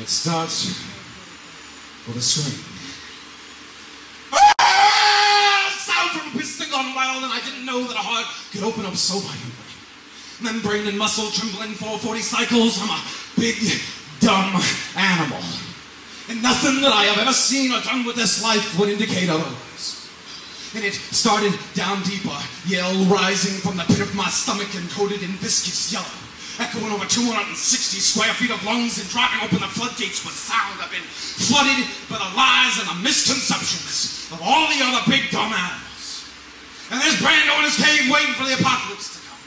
It starts with a scream. Ah! Sound from piston gone wild, and I didn't know that a heart could open up so violently. Membrane and muscle trembling for 40 cycles. I'm a big, dumb animal. And nothing that I have ever seen or done with this life would indicate otherwise. And it started down deeper, yell rising from the pit of my stomach and coated in viscous yellow echoing over 260 square feet of lungs and dropping open the floodgates with sound. I've been flooded by the lies and the misconceptions of all the other big dumb animals. And there's Brando in his cave waiting for the apocalypse to come.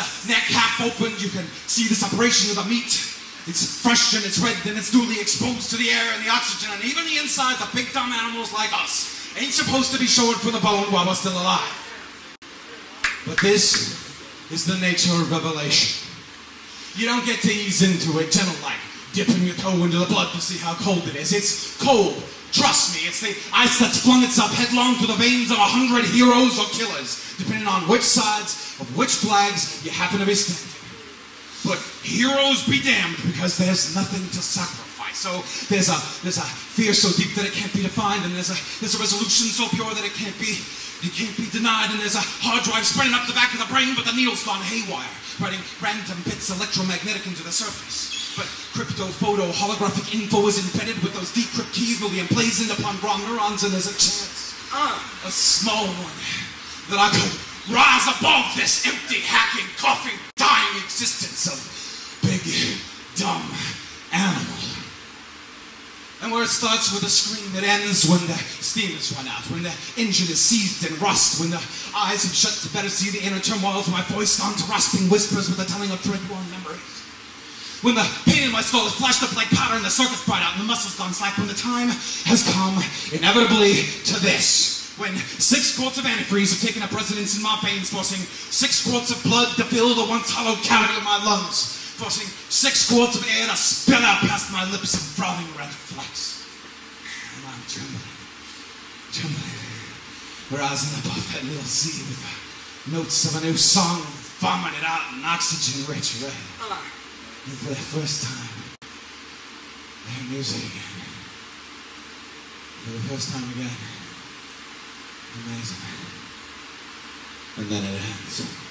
The neck half opened, you can see the separation of the meat. It's fresh and it's red and it's newly exposed to the air and the oxygen and even the insides of big dumb animals like us ain't supposed to be showing for the bone while we're still alive. But this is the nature of revelation. You don't get to ease into it gentle like, dipping your toe into the blood to see how cold it is. It's cold. Trust me, it's the ice that's flung itself headlong through the veins of a hundred heroes or killers, depending on which sides of which flags you happen to be standing. But heroes be damned because there's nothing to sacrifice. So there's a there's a fear so deep that it can't be defined, and there's a there's a resolution so pure that it can't be it can't be denied, and there's a hard drive spreading up the back of the brain, but the needle's gone haywire writing random bits electromagnetic into the surface. But crypto photo holographic info is embedded with those decrypt keys will be emblazoned upon raw neurons, and there's a chance, uh, a small one, that I could rise above this empty, hacking, coughing, dying existence of big, dumb animal. And where it starts with a scream, it ends when the steam has run out, when the engine is seized in rust, when the eyes have shut to better see the inner turmoil of my voice gone to rasping whispers with the telling of thread-worn memories. When the pain in my skull has flashed up like powder and the circuit's bright out and the muscles gone slack, when the time has come, inevitably, to this. When six quarts of antifreeze have taken up residence in my veins, forcing six quarts of blood to fill the once hollow cavity of my lungs forcing six quarts of air to spill out past my lips in frothing red flecks. And I'm trembling, trembling, rising above that little sea with the notes of a new song vomited out in oxygen-rich red. Uh-huh. And for the first time, I hear music again. For the first time again. Amazing. And then it ends.